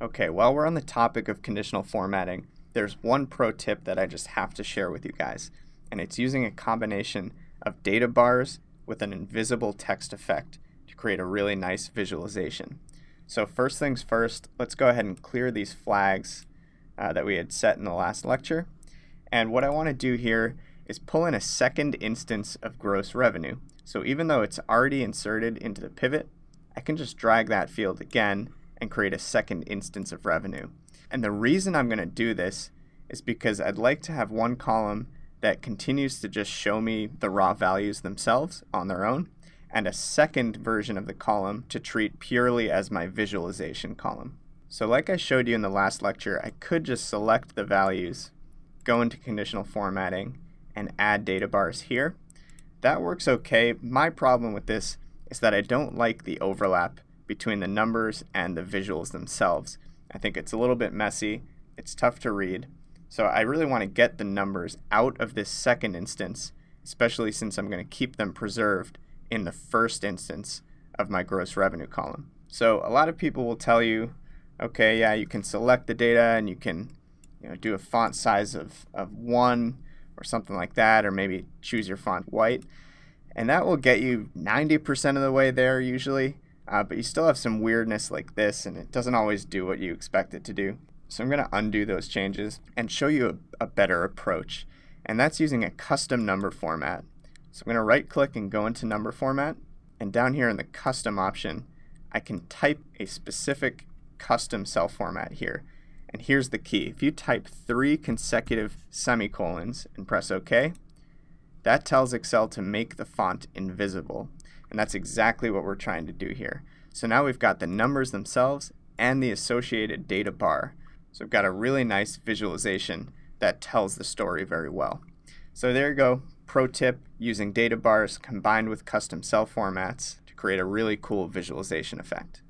Okay, while we're on the topic of conditional formatting, there's one pro tip that I just have to share with you guys, and it's using a combination of data bars with an invisible text effect to create a really nice visualization. So first things first, let's go ahead and clear these flags uh, that we had set in the last lecture. And what I want to do here is pull in a second instance of gross revenue. So even though it's already inserted into the pivot, I can just drag that field again and create a second instance of revenue. And the reason I'm going to do this is because I'd like to have one column that continues to just show me the raw values themselves on their own, and a second version of the column to treat purely as my visualization column. So like I showed you in the last lecture, I could just select the values, go into conditional formatting, and add data bars here. That works okay. My problem with this is that I don't like the overlap between the numbers and the visuals themselves. I think it's a little bit messy, it's tough to read, so I really want to get the numbers out of this second instance, especially since I'm going to keep them preserved in the first instance of my gross revenue column. So a lot of people will tell you, okay, yeah, you can select the data and you can you know, do a font size of, of 1 or something like that, or maybe choose your font white. And that will get you 90% of the way there usually uh, but you still have some weirdness like this and it doesn't always do what you expect it to do. So I'm going to undo those changes and show you a, a better approach and that's using a custom number format. So I'm going to right click and go into number format and down here in the custom option I can type a specific custom cell format here. And here's the key. If you type three consecutive semicolons and press OK, that tells Excel to make the font invisible. And that's exactly what we're trying to do here. So now we've got the numbers themselves and the associated data bar. So we've got a really nice visualization that tells the story very well. So there you go. Pro tip, using data bars combined with custom cell formats to create a really cool visualization effect.